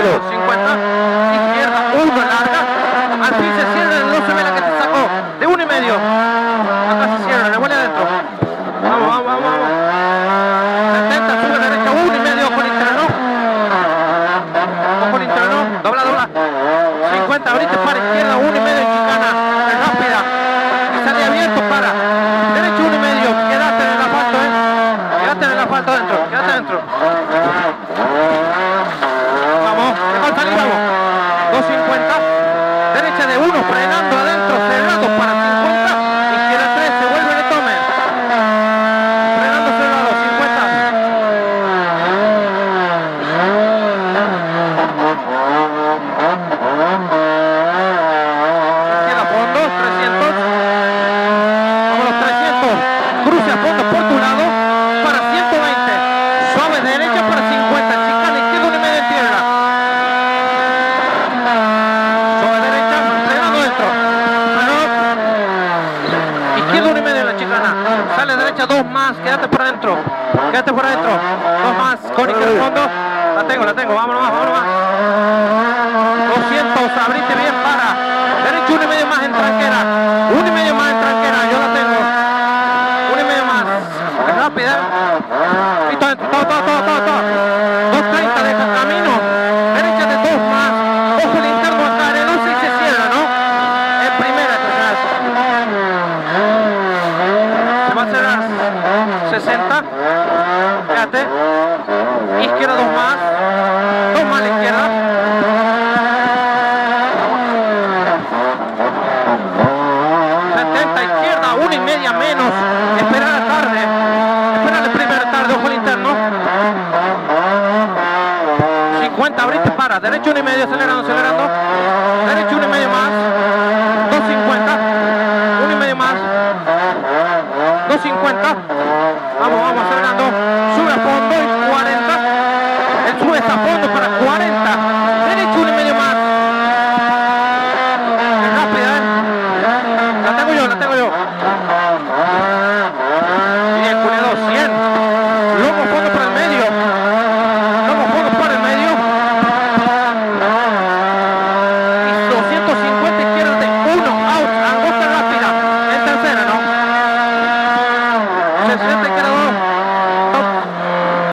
rápido. 50, izquierda, 1 larga, al fin se cierra, no se ve la que te sacó, de uno y medio, acá se cierra, le vuelve adentro, vamos, vamos, vamos, vamos, 70, sube derecha, 1 y medio con interno, con interno, dobla, dobla, 50, abrite para izquierda, 1 y medio chicana, rápida, y sale abierto para, derecho 1 y medio, quédate en el asfalto, eh, quédate en el asfalto adentro, quédate adentro. Dos más. Quédate por adentro. Quédate por adentro. Dos más. Con izquierda fondo. La tengo, la tengo. Vámonos más, vámonos más. 200. Abrite bien para. Derecha una y medio más en tranquera. Una y medio más en tranquera. Yo la tengo. Una y medio más. Rápida. Listo, todo, todo, todo, todo, todo. 230 deja camino. Derecha de dos más. Ojo el interno acá. En el 11 y se cierra, ¿no? En primera, atrás. Se va a cerrar. 60. Fíjate. Izquierda dos más. Dos más a la izquierda. 70 izquierda, una y media menos. Esperar a tarde. Esperar la primera tarde, ojo al interno. 50, abriste para. Derecho una y medio, acelerando, acelerando. Derecho una y medio más. 250. Una y medio más. 250.